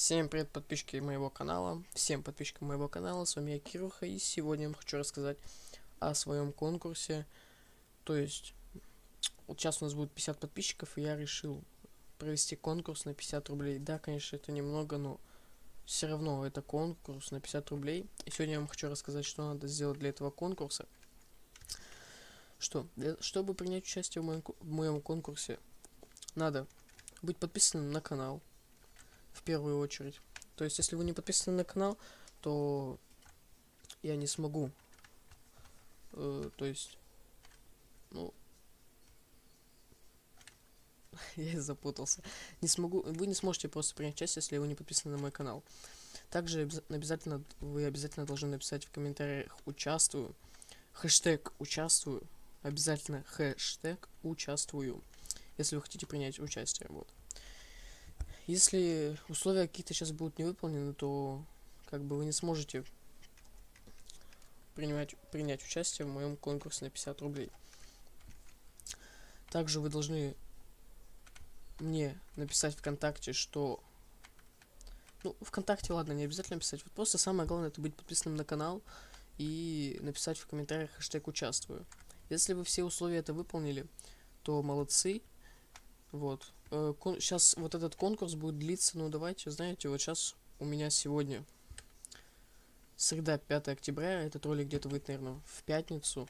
Всем привет, подписчики моего канала. Всем подписчикам моего канала. С вами я, Кируха. И сегодня я вам хочу рассказать о своем конкурсе. То есть, вот сейчас у нас будет 50 подписчиков, и я решил провести конкурс на 50 рублей. Да, конечно, это немного, но все равно это конкурс на 50 рублей. И сегодня я вам хочу рассказать, что надо сделать для этого конкурса. Что, для, чтобы принять участие в моем, в моем конкурсе, надо быть подписанным на канал, в первую очередь. То есть, если вы не подписаны на канал, то я не смогу. Э, то есть, ну, я запутался. Не смогу, вы не сможете просто принять участие, если вы не подписаны на мой канал. Также обязательно, вы обязательно должны написать в комментариях «Участвую», хэштег «Участвую», обязательно хэштег «Участвую», если вы хотите принять участие, вот. Если условия какие-то сейчас будут не выполнены, то как бы вы не сможете принимать, принять участие в моем конкурсе на 50 рублей. Также вы должны мне написать ВКонтакте, что... Ну, ВКонтакте, ладно, не обязательно писать. Вот просто самое главное, это быть подписанным на канал и написать в комментариях хэштег «Участвую». Если вы все условия это выполнили, то молодцы. Вот. Сейчас э, вот этот конкурс будет длиться, ну давайте, знаете, вот сейчас у меня сегодня среда, 5 октября, этот ролик где-то выйдет, наверное, в пятницу,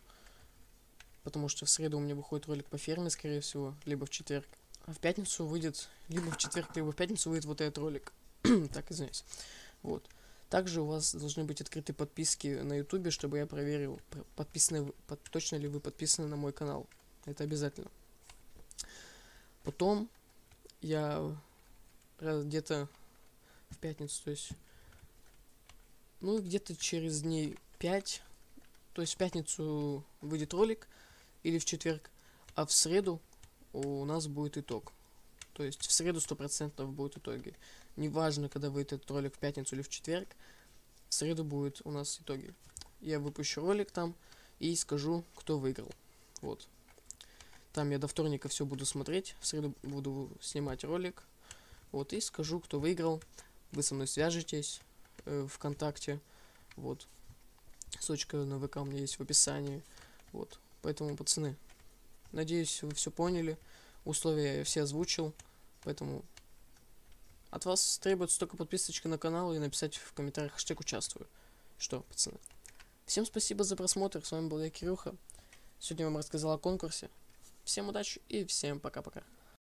потому что в среду у меня выходит ролик по ферме, скорее всего, либо в четверг, а в пятницу выйдет, либо в четверг, либо в пятницу выйдет вот этот ролик, так, извиняюсь, вот. Также у вас должны быть открыты подписки на ютубе, чтобы я проверил, подписаны, под, точно ли вы подписаны на мой канал, это обязательно. Потом я где-то в пятницу, то есть, ну, где-то через дней 5, то есть в пятницу выйдет ролик, или в четверг, а в среду у нас будет итог. То есть в среду 100% будет итоги. Неважно, когда выйдет этот ролик в пятницу или в четверг, в среду будет у нас итоги. Я выпущу ролик там и скажу, кто выиграл. Вот. Там я до вторника все буду смотреть. В среду буду снимать ролик. Вот, и скажу, кто выиграл. Вы со мной свяжетесь э, ВКонтакте. Вот. Ссылочка на ВК у меня есть в описании. Вот. Поэтому, пацаны, надеюсь, вы все поняли. Условия я все озвучил. Поэтому от вас требуется только подписочка на канал и написать в комментариях хэштег «Участвую». Что, пацаны? Всем спасибо за просмотр. С вами был я, Кирюха. Сегодня я вам рассказал о конкурсе. Всем удачи и всем пока-пока.